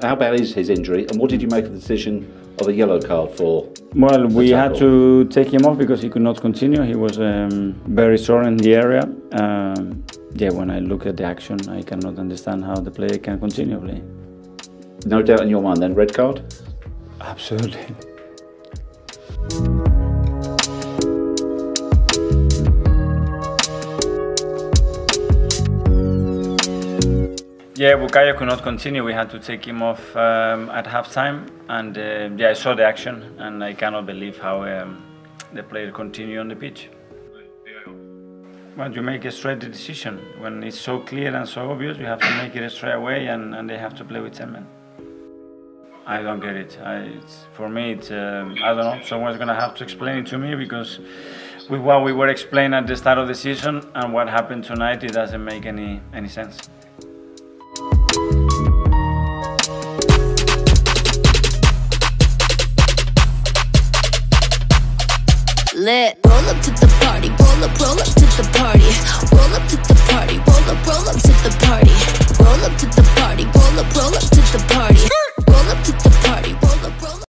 How bad is his injury, and what did you make of the decision of a yellow card for? Well, we had to take him off because he could not continue. He was um, very sore in the area. Um, yeah, when I look at the action, I cannot understand how the player can continue playing. No doubt in your mind, then red card. Absolutely. Yeah, Bukayo could not continue. We had to take him off um, at halftime, and uh, yeah, I saw the action, and I cannot believe how um, the player continued on the pitch. Well, you make a straight decision when it's so clear and so obvious. You have to make it straight away, and, and they have to play with ten men. I don't get it. I, for me, it's, um, I don't know. Someone's gonna have to explain it to me because with what we were explaining at the start of the season and what happened tonight, it doesn't make any any sense. Lit. Roll up to the party, roll up, roll up to the party. Roll up to the party, roll up, roll up to the party. Roll up to the party, roll up, roll up to the party.